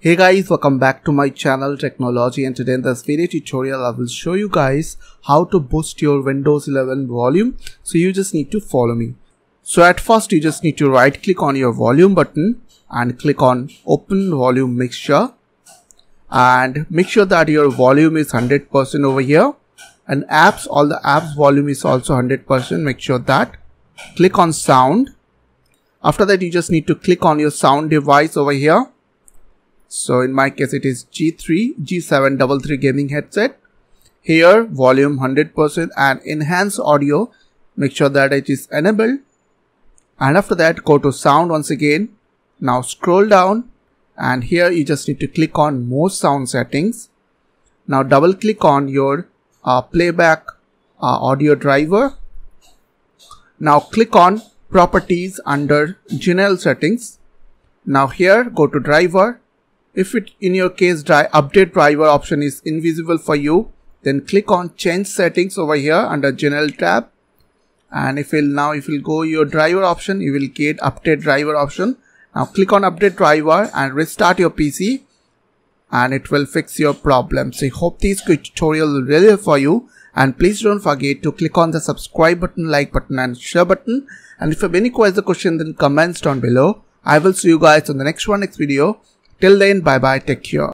Hey guys, welcome back to my channel Tricknology and today in this video tutorial I will show you guys how to boost your Windows 11 volume. So you just need to follow me. So at first you just need to right click on your volume button and click on open volume mixture. And make sure that your volume is 100% over here. And apps all the apps volume is also 100% make sure that. Click on sound. After that you just need to click on your sound device over here so in my case it is G3 G733 gaming headset. Here volume 100% and enhance audio. Make sure that it is enabled. And after that go to sound once again. Now scroll down. And here you just need to click on more sound settings. Now double click on your uh, playback uh, audio driver. Now click on properties under general settings. Now here go to driver if it in your case dry, update driver option is invisible for you, then click on change settings over here under general tab. And if you now if you go your driver option, you will get update driver option. Now click on update driver and restart your PC and it will fix your problem. So I hope this tutorial will really help for you and please don't forget to click on the subscribe button, like button and share button. And if you have any question then comments down below. I will see you guys on the next one next video. Till then, bye bye, take care.